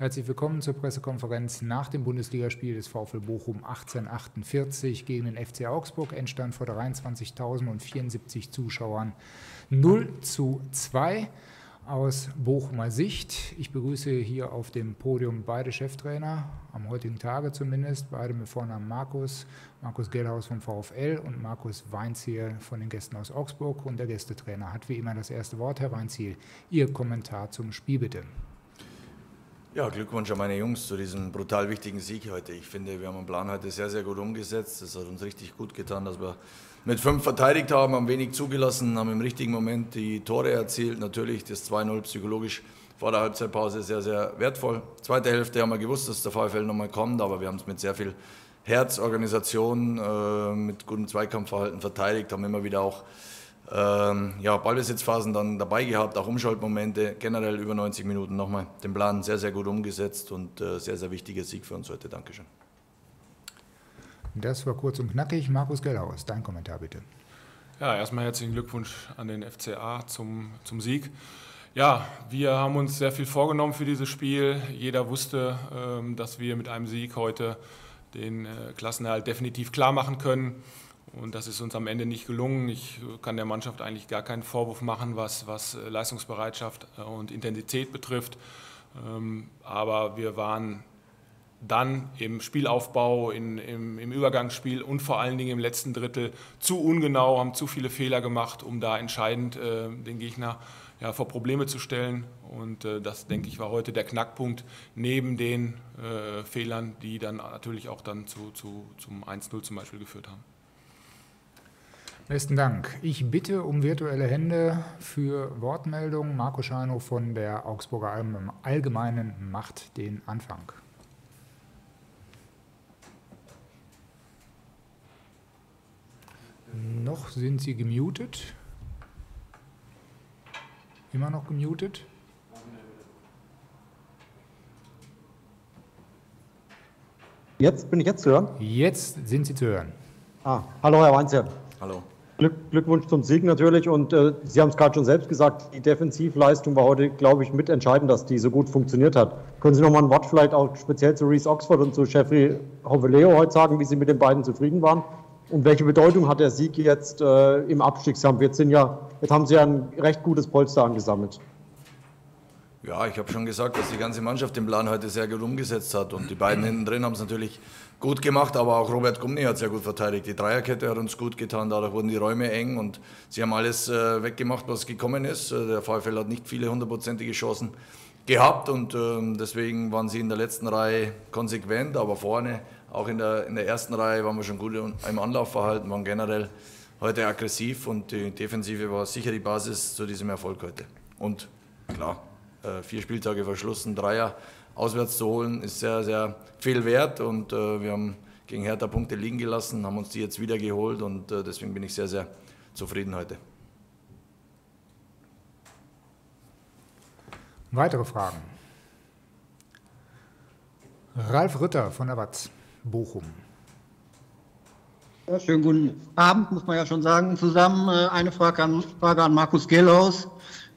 Herzlich willkommen zur Pressekonferenz nach dem Bundesligaspiel des VfL Bochum 1848 gegen den FC Augsburg. Endstand vor 23.074 Zuschauern 0 zu 2 aus Bochumer Sicht. Ich begrüße hier auf dem Podium beide Cheftrainer, am heutigen Tage zumindest, beide mit Vornamen Markus, Markus Gellhaus vom VfL und Markus Weinziel von den Gästen aus Augsburg. Und der Gästetrainer hat wie immer das erste Wort. Herr Weinziel, Ihr Kommentar zum Spiel bitte. Ja, Glückwunsch an meine Jungs zu diesem brutal wichtigen Sieg heute. Ich finde, wir haben den Plan heute sehr, sehr gut umgesetzt. Es hat uns richtig gut getan, dass wir mit fünf verteidigt haben, haben wenig zugelassen, haben im richtigen Moment die Tore erzielt. Natürlich das 2-0 psychologisch vor der Halbzeitpause sehr, sehr wertvoll. Zweite Hälfte haben wir gewusst, dass der VfL nochmal kommt, aber wir haben es mit sehr viel Herz, Organisation, äh, mit gutem Zweikampfverhalten verteidigt, haben immer wieder auch ähm, ja, Ballbesitzphasen dann dabei gehabt, auch Umschaltmomente, generell über 90 Minuten nochmal den Plan sehr, sehr gut umgesetzt und äh, sehr, sehr wichtiger Sieg für uns heute. Dankeschön. Das war kurz und knackig. Markus Gellhaus, dein Kommentar bitte. Ja, erstmal herzlichen Glückwunsch an den FCA zum, zum Sieg. Ja, wir haben uns sehr viel vorgenommen für dieses Spiel. Jeder wusste, ähm, dass wir mit einem Sieg heute den äh, Klassenerhalt definitiv klar machen können. Und das ist uns am Ende nicht gelungen. Ich kann der Mannschaft eigentlich gar keinen Vorwurf machen, was, was Leistungsbereitschaft und Intensität betrifft. Ähm, aber wir waren dann im Spielaufbau, in, im, im, Übergangsspiel und vor allen Dingen im letzten Drittel zu ungenau, haben zu viele Fehler gemacht, um da entscheidend äh, den Gegner ja, vor Probleme zu stellen. Und äh, das, denke ich, war heute der Knackpunkt neben den äh, Fehlern, die dann natürlich auch dann zu, zu, zum 1-0 zum Beispiel geführt haben. Besten Dank. Ich bitte um virtuelle Hände für Wortmeldungen. Marco Scheino von der Augsburger Allgemeinen macht den Anfang. Noch sind Sie gemutet. Immer noch gemutet. Jetzt bin ich jetzt zu hören? Jetzt sind Sie zu hören. Ah, hallo Herr Weinzer. Hallo. Glück, Glückwunsch zum Sieg natürlich. Und äh, Sie haben es gerade schon selbst gesagt, die Defensivleistung war heute, glaube ich, mitentscheidend, dass die so gut funktioniert hat. Können Sie noch mal ein Wort vielleicht auch speziell zu Reese Oxford und zu Jeffrey Hoveleo heute sagen, wie Sie mit den beiden zufrieden waren? Und welche Bedeutung hat der Sieg jetzt äh, im Abstiegskampf? Jetzt, sind ja, jetzt haben Sie ja ein recht gutes Polster angesammelt. Ja, ich habe schon gesagt, dass die ganze Mannschaft den Plan heute sehr gut umgesetzt hat. Und die beiden hinten drin haben es natürlich gut gemacht, aber auch Robert Gumni hat sehr gut verteidigt. Die Dreierkette hat uns gut getan, dadurch wurden die Räume eng und sie haben alles äh, weggemacht, was gekommen ist. Äh, der VfL hat nicht viele hundertprozentige Chancen gehabt und äh, deswegen waren sie in der letzten Reihe konsequent, aber vorne, auch in der, in der ersten Reihe, waren wir schon gut im Anlaufverhalten, waren generell heute aggressiv und die Defensive war sicher die Basis zu diesem Erfolg heute. Und klar, äh, vier Spieltage verschlossen, Dreier auswärts zu holen, ist sehr, sehr viel wert und äh, wir haben gegen Hertha Punkte liegen gelassen, haben uns die jetzt wieder geholt und äh, deswegen bin ich sehr, sehr zufrieden heute. Weitere Fragen? Ralf Ritter von der Watz, Bochum. Ja, schönen guten Abend, muss man ja schon sagen. Zusammen eine Frage an, Frage an Markus Gellhaus.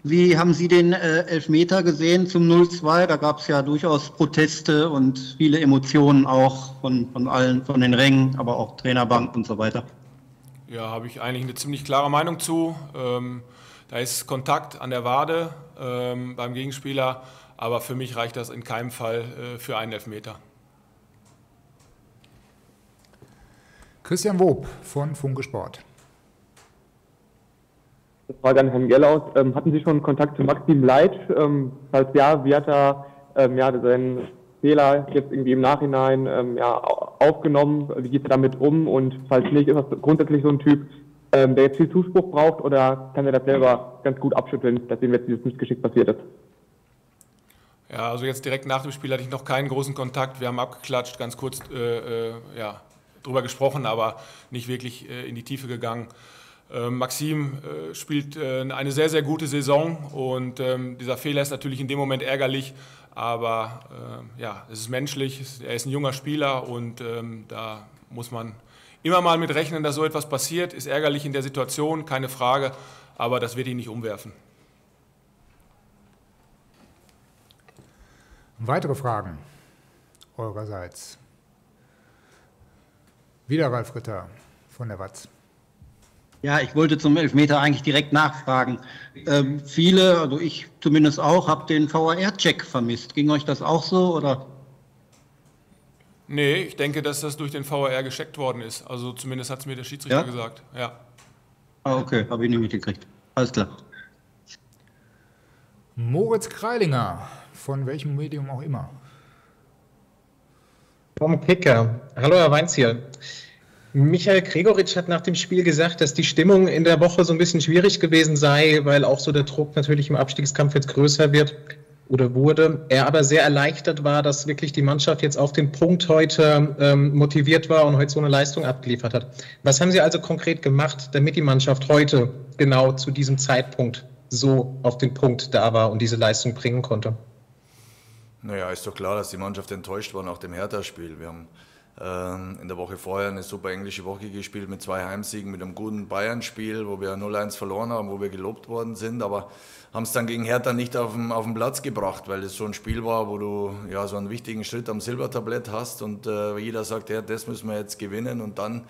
Wie haben Sie den äh, Elfmeter gesehen zum 0-2? Da gab es ja durchaus Proteste und viele Emotionen auch von, von allen, von den Rängen, aber auch Trainerbank und so weiter. Ja, habe ich eigentlich eine ziemlich klare Meinung zu. Ähm, da ist Kontakt an der Wade ähm, beim Gegenspieler, aber für mich reicht das in keinem Fall äh, für einen Elfmeter. Christian Wob von Funke Sport. Frage an Herrn Gellaus. Ähm, hatten Sie schon Kontakt zu Maxim Leit? Ähm, falls ja, wie hat er ähm, ja, seinen Fehler jetzt irgendwie im Nachhinein ähm, ja, aufgenommen? Wie geht er damit um? Und falls nicht, ist das grundsätzlich so ein Typ, ähm, der jetzt viel Zuspruch braucht oder kann er das selber ganz gut abschütteln, dass ihm jetzt dieses Missgeschick passiert ist? Ja, also jetzt direkt nach dem Spiel hatte ich noch keinen großen Kontakt. Wir haben abgeklatscht, ganz kurz äh, äh, ja, drüber gesprochen, aber nicht wirklich äh, in die Tiefe gegangen. Ähm, Maxim äh, spielt äh, eine sehr, sehr gute Saison und ähm, dieser Fehler ist natürlich in dem Moment ärgerlich, aber äh, ja, es ist menschlich, er ist ein junger Spieler und ähm, da muss man immer mal mit rechnen, dass so etwas passiert. Ist ärgerlich in der Situation, keine Frage, aber das wird ihn nicht umwerfen. Weitere Fragen eurerseits? Wieder Ralf Ritter von der Watz. Ja, ich wollte zum Elfmeter eigentlich direkt nachfragen. Ähm, viele, also ich zumindest auch, habe den VAR-Check vermisst. Ging euch das auch so oder? Nee, ich denke, dass das durch den VAR gescheckt worden ist. Also zumindest hat es mir der Schiedsrichter Ja? gesagt. Ja. Ah, okay, habe ich nicht mitgekriegt. Alles klar. Moritz Kreilinger, von welchem Medium auch immer. Vom Kicker. Hallo, Herr Weinziel. Michael Gregoritsch hat nach dem Spiel gesagt, dass die Stimmung in der Woche so ein bisschen schwierig gewesen sei, weil auch so der Druck natürlich im Abstiegskampf jetzt größer wird oder wurde. Er aber sehr erleichtert war, dass wirklich die Mannschaft jetzt auf den Punkt heute ähm, motiviert war und heute so eine Leistung abgeliefert hat. Was haben Sie also konkret gemacht, damit die Mannschaft heute genau zu diesem Zeitpunkt so auf den Punkt da war und diese Leistung bringen konnte? Naja, ist doch klar, dass die Mannschaft enttäuscht war nach dem Hertha-Spiel. Wir haben in der Woche vorher eine super englische Woche gespielt mit zwei Heimsiegen, mit einem guten Bayern-Spiel, wo wir 0-1 verloren haben, wo wir gelobt worden sind, aber haben es dann gegen Hertha nicht auf den, auf den Platz gebracht, weil es so ein Spiel war, wo du ja so einen wichtigen Schritt am Silbertablett hast und äh, jeder sagt, ja, das müssen wir jetzt gewinnen und dann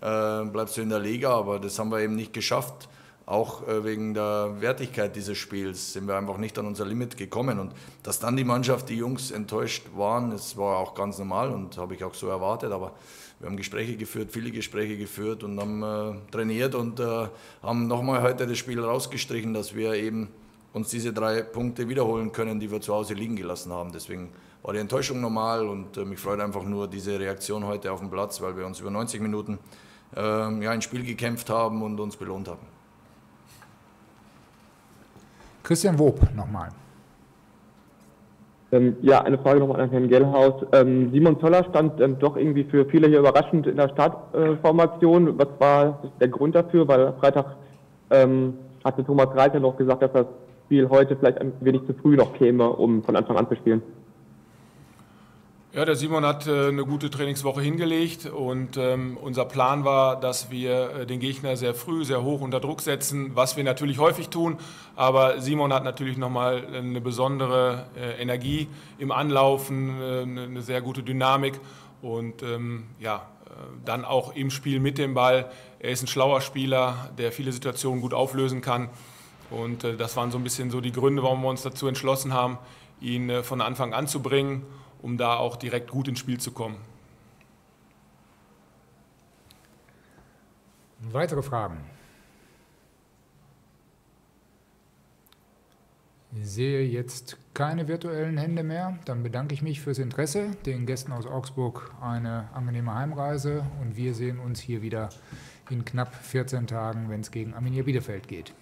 äh, bleibst du in der Liga, aber das haben wir eben nicht geschafft. Auch äh, wegen der Wertigkeit dieses Spiels sind wir einfach nicht an unser Limit gekommen. Und dass dann die Mannschaft, die Jungs enttäuscht waren, das war auch ganz normal und habe ich auch so erwartet. Aber wir haben Gespräche geführt, viele Gespräche geführt und haben äh, trainiert und äh, haben nochmal heute das Spiel rausgestrichen, dass wir eben uns diese drei Punkte wiederholen können, die wir zu Hause liegen gelassen haben. Deswegen war die Enttäuschung normal und äh, mich freut einfach nur diese Reaktion heute auf dem Platz, weil wir uns über 90 Minuten ähm, ja, ein Spiel gekämpft haben und uns belohnt haben. Christian Wob nochmal. Ähm, ja, eine Frage nochmal an Herrn Gellhaus. Ähm, Simon Zoller stand ähm, doch irgendwie für viele hier überraschend in der Startformation. Was war der Grund dafür? Weil Freitag ähm, hatte Thomas Reiter noch gesagt, dass das Spiel heute vielleicht ein wenig zu früh noch käme, um von Anfang an zu spielen. Ja, der Simon hat äh, eine gute Trainingswoche hingelegt und ähm, unser Plan war, dass wir äh, den Gegner sehr früh, sehr hoch unter Druck setzen, was wir natürlich häufig tun. Aber Simon hat natürlich nochmal eine besondere äh, Energie im Anlaufen, äh, eine eine sehr gute Dynamik und ähm, ja, äh, dann auch im Spiel mit dem Ball. Er ist ein schlauer Spieler, der viele Situationen gut auflösen kann. Und äh, das waren so ein bisschen so die Gründe, warum wir uns dazu entschlossen haben, ihn von Anfang an zu bringen um da auch direkt gut ins Spiel zu kommen. Weitere Fragen? Ich sehe jetzt keine virtuellen Hände mehr. Dann bedanke ich mich fürs Interesse, den Gästen aus Augsburg eine angenehme Heimreise und wir sehen uns hier wieder in knapp 14 Tagen, wenn es gegen Arminia Bielefeld geht.